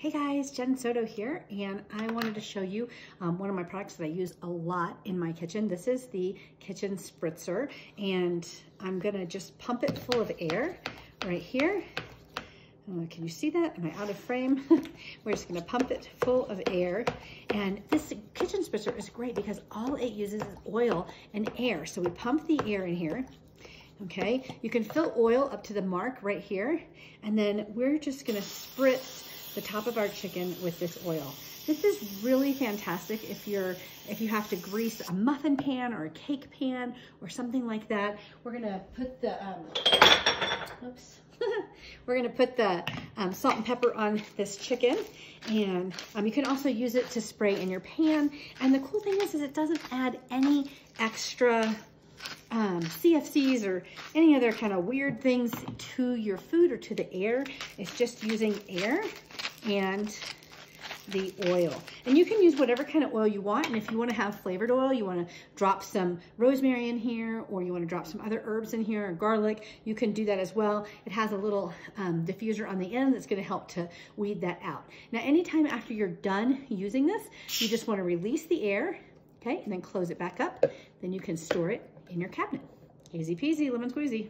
Hey guys, Jen Soto here, and I wanted to show you um, one of my products that I use a lot in my kitchen. This is the Kitchen Spritzer, and I'm gonna just pump it full of air right here. Uh, can you see that? Am I out of frame? We're just gonna pump it full of air. And this kitchen spritzer is great because all it uses is oil and air. So we pump the air in here, okay? You can fill oil up to the mark right here, and then we're just gonna spritz the top of our chicken with this oil. This is really fantastic if you're if you have to grease a muffin pan or a cake pan or something like that. We're gonna put the um, oops. We're gonna put the um, salt and pepper on this chicken and um, you can also use it to spray in your pan. And the cool thing is, is it doesn't add any extra um, CFCs or any other kind of weird things to your food or to the air. It's just using air and the oil. And you can use whatever kind of oil you want. And if you want to have flavored oil, you want to drop some rosemary in here, or you want to drop some other herbs in here, or garlic, you can do that as well. It has a little um, diffuser on the end that's going to help to weed that out. Now, anytime after you're done using this, you just want to release the air, okay, and then close it back up. Then you can store it in your cabinet. Easy peasy, lemon squeezy.